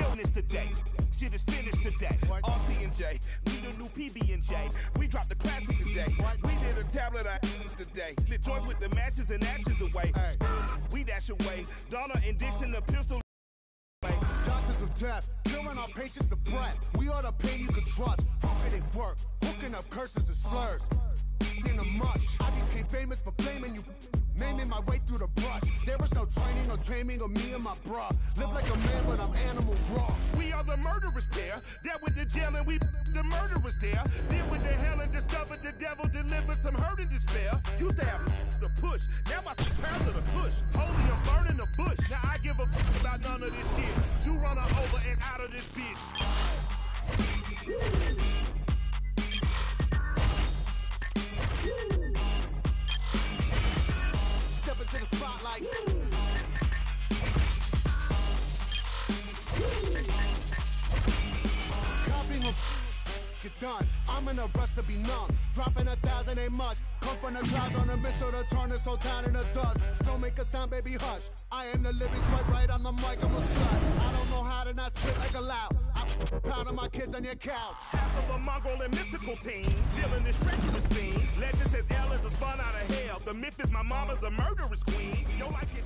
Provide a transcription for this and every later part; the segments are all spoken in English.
Illness today. Shit is finished today. RT and J, we the new PB and J. We dropped the classic today. We did a tablet of today. Lit joints with the matches and ashes away. We dash away. Donna and Dixon, the pistol. Doctors of death, killing our patients of breath. We are the pain you can trust. Trumpet at work, hooking up curses and slurs. In the mush, I became famous for blaming you. Naming my way through the brush. There was no training or taming of me and my bruh. Live like a man, but I'm animal raw. We are the murderers pair. That with the jail and we the murderers there. Then with the hell and discovered the devil delivered some hurt and despair. Used to have the push. Now I see pounds of the push. Holy, I'm burning the bush. Now I give a about none of this shit. You run her over and out of this bitch. In a rush to be numb. Dropping a thousand ain't much. Come from the clouds on a missile to turn us so down in the dust. Don't make a sound, baby, hush. I am the living sweat right on the mic. I'm a slut. I don't know how to not spit like a loud. I'm pounding my kids on your couch. Half of a Mongol and mystical team. Dealing this treacherous thing. Legend says Ellen's a spun out of hell. The myth is my mama's a murderous queen. Yo, like it,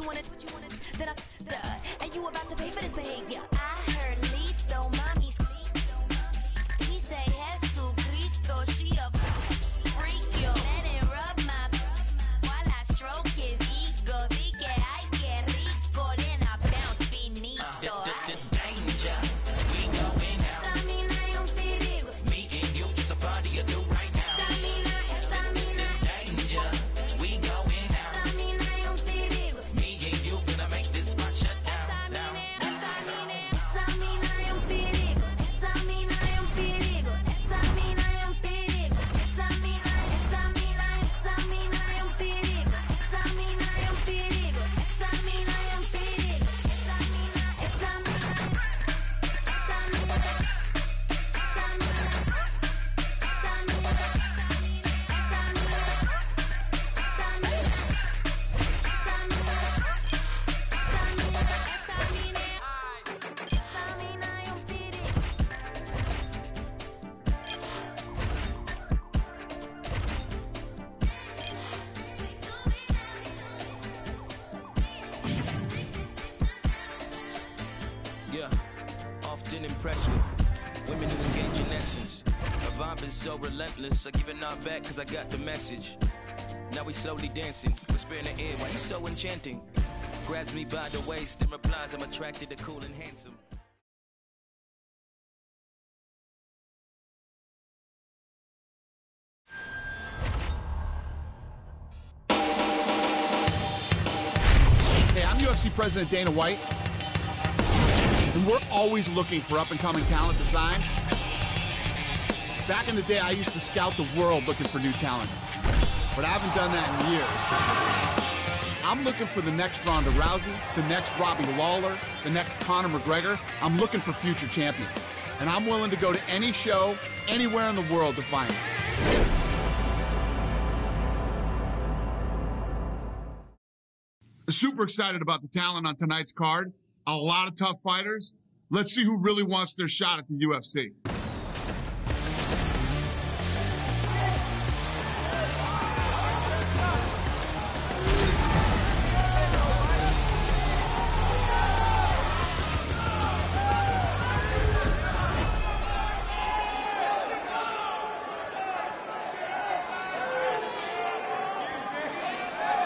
you on it, often impressed with women who engage in essence. Her vibe is so relentless. I give it not back cause I got the message. Now we slowly dancing, whispering in the ear. Why you so enchanting? Grabs me by the waist and replies, I'm attracted to cool and handsome. Hey, I'm UFC President Dana White, and we're always looking for up and coming talent to sign. Back in the day, I used to scout the world looking for new talent, but I haven't done that in years. I'm looking for the next Ronda Rousey, the next Robbie Lawler, the next Conor McGregor. I'm looking for future champions, and I'm willing to go to any show, anywhere in the world to find them. Super excited about the talent on tonight's card. A lot of tough fighters. Let's see who really wants their shot at the UFC.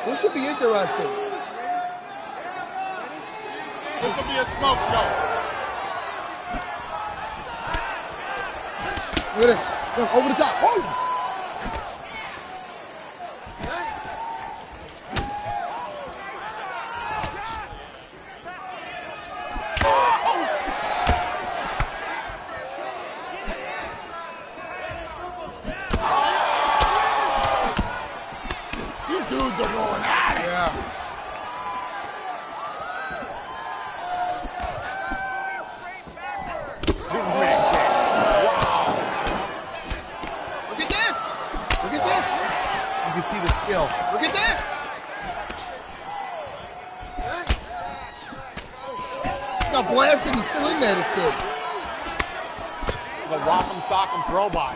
This should be interesting. This will be a smoke show. Look at this. Look, over the top. Oh! These dudes are going at it. Yeah. Look at this. Look at this. You can see the skill. Look at this. Got blasted. He's still in there, this kid. The rock'em by.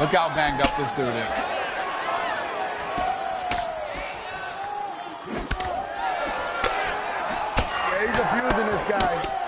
Look how banged up this dude is. Yeah, he's abusing this guy.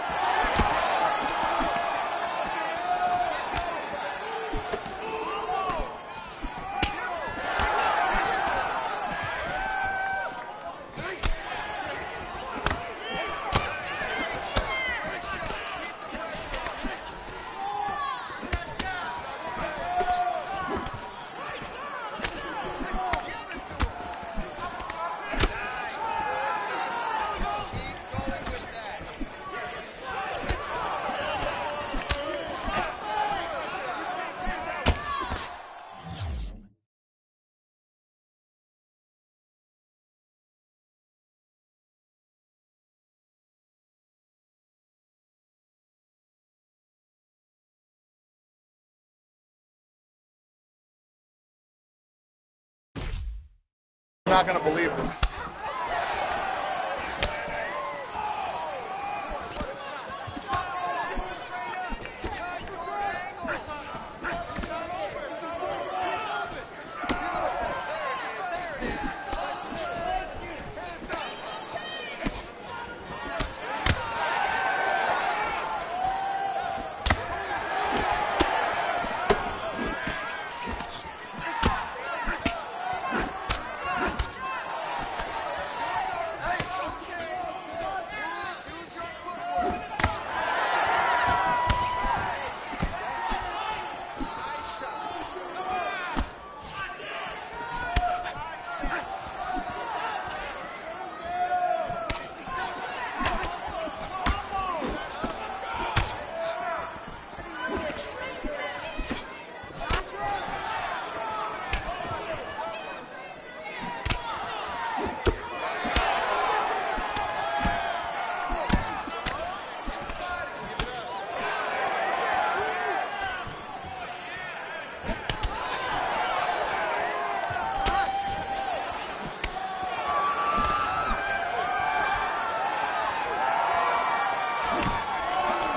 Not gonna believe this.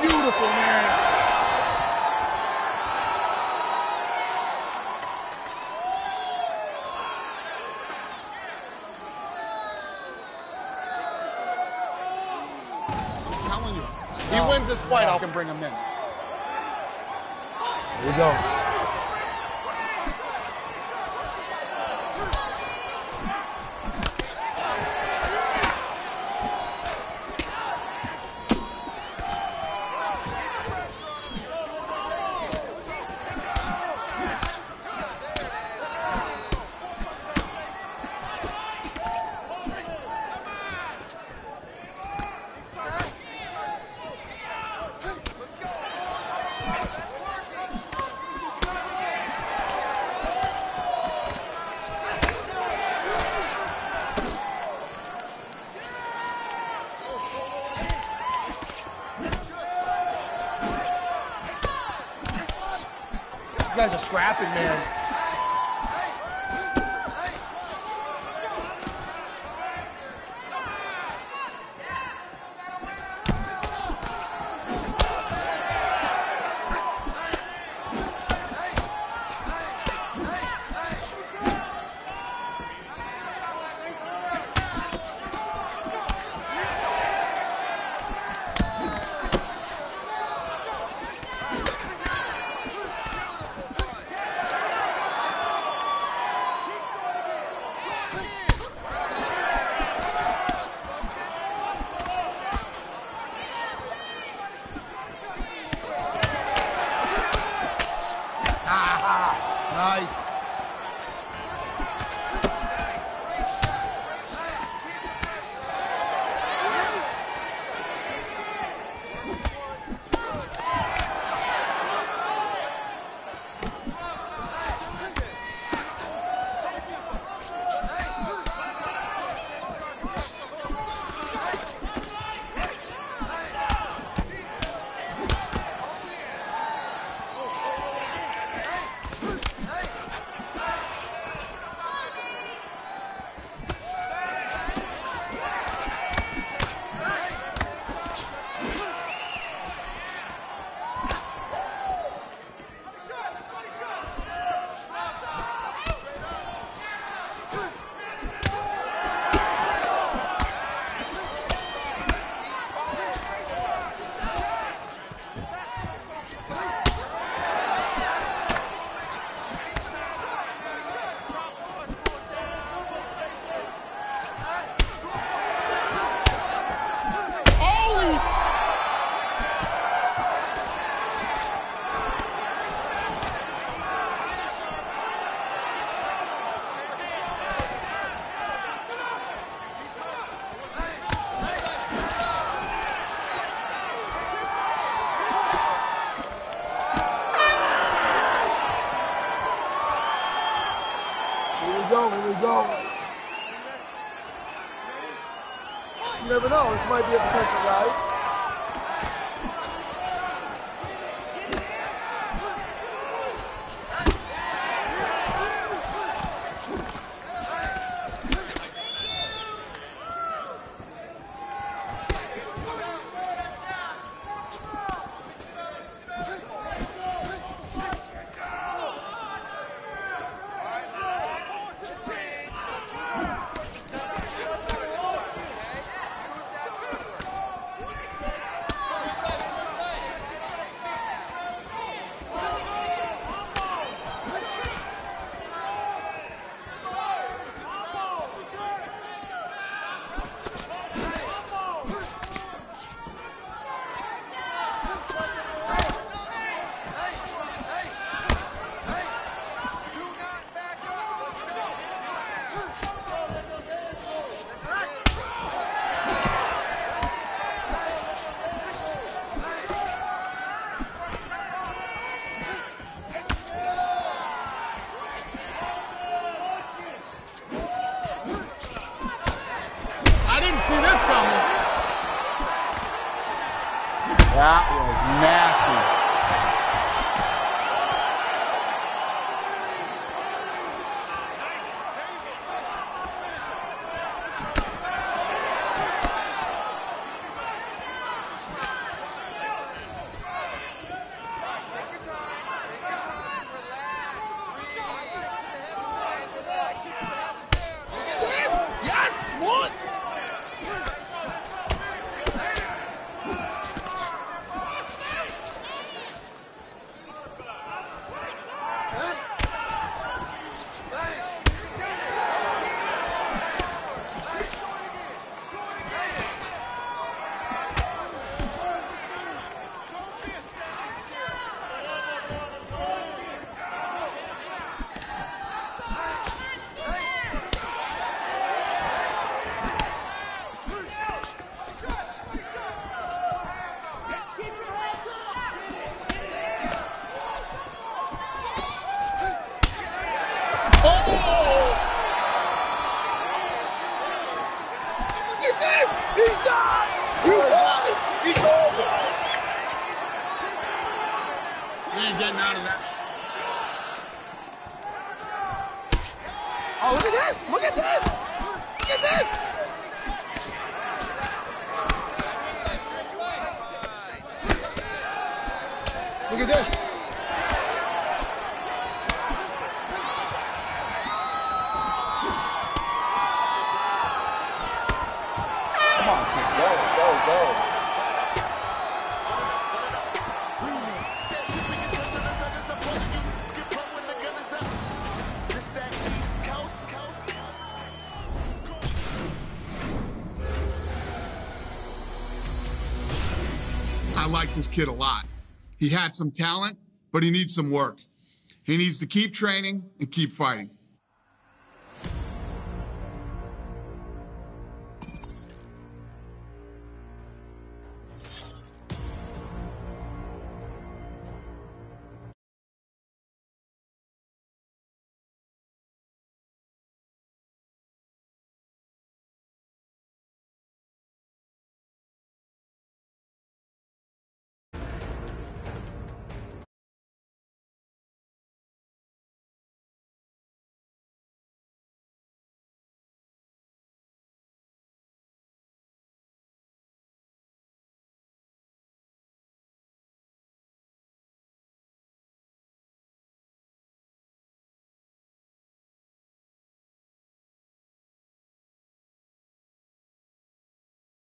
Beautiful, man. I'm telling you. He wins this fight. I can bring him in. Here we go. Guys are scrapping, man. Never know, this might be a potential guy. Look at this. He's done. He called it. He called it. He ain't getting out of that. Oh, look at this. Look at this. Look at this. Look at this. Kid a lot. He had some talent, but he needs some work. He needs to keep training and keep fighting.